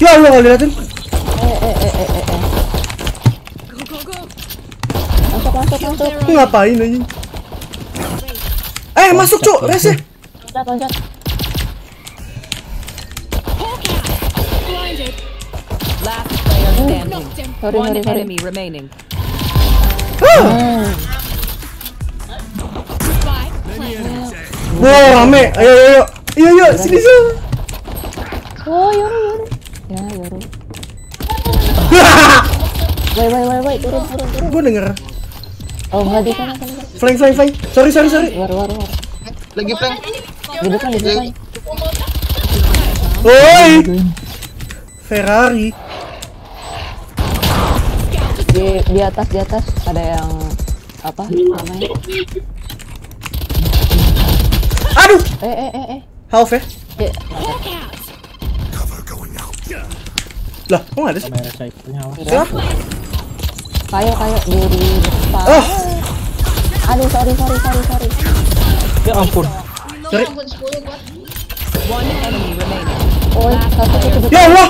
Ya Allah nggak liatin. Eh, eh, eh, eh, eh, eh. Go, go, go. Masuk, masuk, masuk. Lu ngapain anjing? Eh masuk cuk, res ya. Loncat, loncat. Sorry, remaining. Wow rame. Ayo ayo ayo. Iya iya sini sini. Oh, Yoru, Yoru. Ya, Yoru. Woi, woi, woi, woi, turun, turun, turun. Gue denger. Oh, enggak di sana, sana. Flank flank flank. Sorry sorry sorry. Luar, luar, luar. Lagi prank. Di depan, di depan. Oi. Ferrari. Di, di atas, di atas ada yang apa namanya? Aduh. Eh, eh, eh, eh. Half ya. Out. Lah, kok ada sih? Kamera saya punya awas. Ya. kayo, kayo di, di depan. Oh. Aduh, sorry, sorry, sorry, sorry. Ya ampun. Sorry. One enemy remaining. Oh, satu. Ya Allah.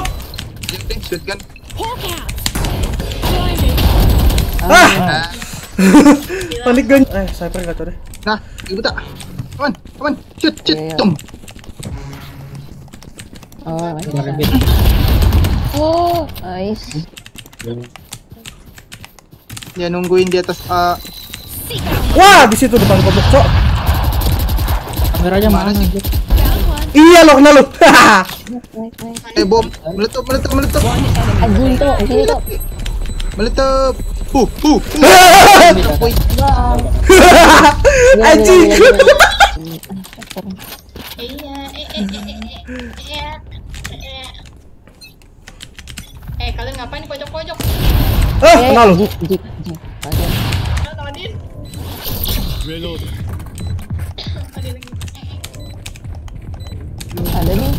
Blinded. Ah. Panik gue. Eh, sniper nggak tahu deh. Nah, ibu tak. Come on, come on. Shoot, shoot. Iya, iya. Tum. Oh. Oh, nice. Ya nungguin di atas A. Wah, di situ depan goblok, Cok. Kameranya mana sih? Iya lo kenal lo. Eh bom, meletup, meletup, meletup. Anjing tuh, sini tuh. Meletup. Huh, huh. Anjing. Iya, eh, eh, eh, eh, eh, eh, eh. Eh, kalian ngapain di pojok-pojok? Eh, Eh, kenal. Bagian. Tadin. Tadin lagi. Ada nih.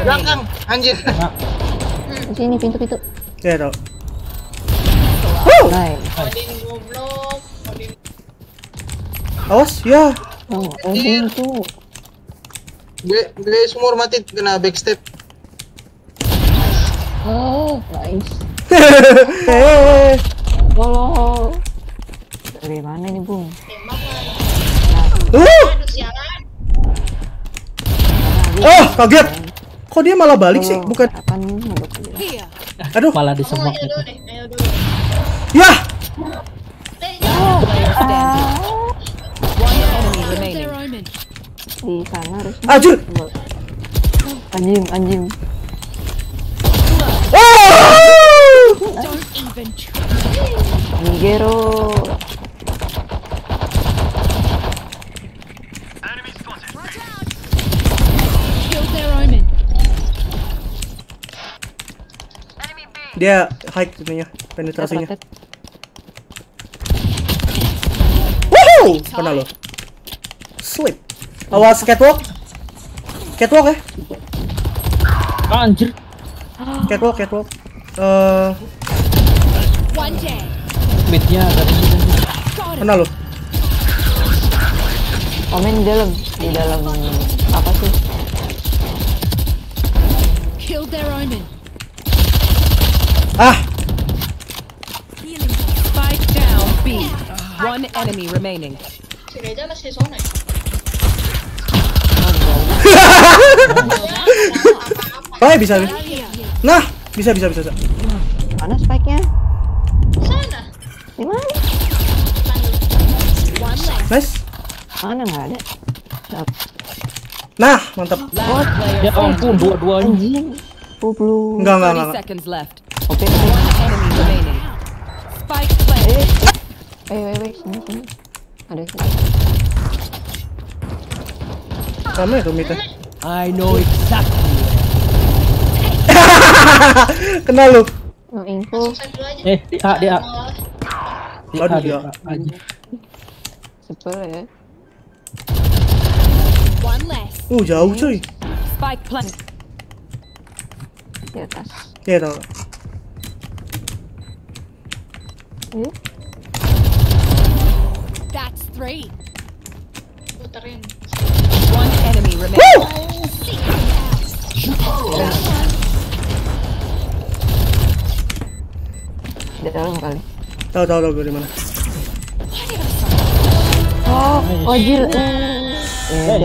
Belakang. Anjir. Di sini pintu-pintu. Ya tau. Goblok. Tadin. Awas, ya. Oh, oh pintu. Gue, gue sumur mati kena backstep. Oh, nice. Tolong. Dari mana nih, Bung? Uh. Aduh, sialan. Oh, kaget. Kok dia malah balik sih? Bukan. Here. Aduh. Malah disemak ayo gitu. dulu deh, ayo dulu. Ya. Eh, jangan. Player standing. One enemy Their remaining. omen. Di sana harusnya. Anjir. Anjing, anjing. Oh. Nigero. Killed their omen. Dia high ininya, penetrasinya. Woohoo! Kena lo. Slip. Awas catwalk. Catwalk ya? Anjir. Catwalk, catwalk. Eh, day. Midnya dari it. kena lo. Komen di dalam, di dalam apa sih? Killed their omen. Ah. Spike down B. One enemy remaining. Si Reza masih zona ya? Baik bisa nih. Nah, bisa bisa bisa. bisa. Mana spike-nya? Nice. Mana nggak ada? Nah, mantap. Player Ya ampun, dua-duanya. Anjing. Enggak, enggak, 30 enggak. seconds left. Oke. Spike planted. Eh, wait, wait, sini, sini. Ada sini. Rame tuh mita. I know exactly. Kena lu. No info. Saya dulu aja. Eh, di A, One less. Oh yeah, okay. Spike plant. Yeah, atas. That's three. One enemy remaining. Di dalam kali. Tahu tahu tahu gue di mana. Oh, wajil. Eh, Eh,